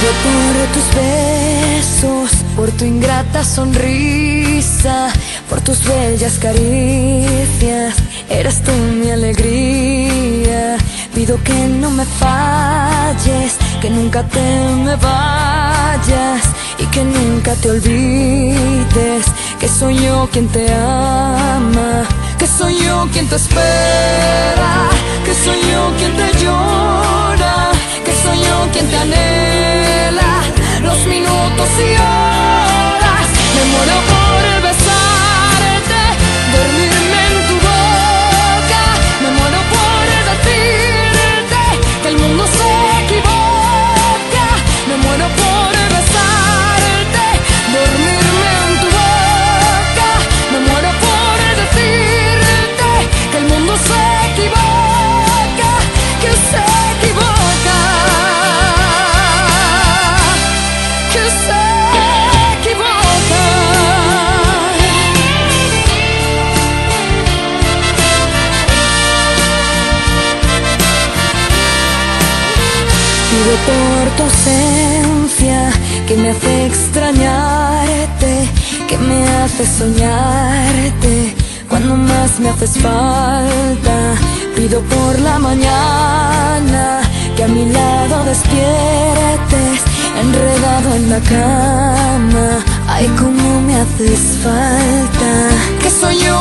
por tus besos, por tu ingrata sonrisa, por tus bellas caricias. Eres tú mi alegría. Pido que no me falles, que nunca te me vayas y que nunca te olvides que soy yo quien te ama, que soy yo quien te espera, que soy yo quien te Pido por tu ausencia que me hace extrañarte, que me hace soñarte cuando más me haces falta. Pido por la mañana que a mi lado despiertes, enredado en la cama. Ay, cómo me haces falta. Que soy yo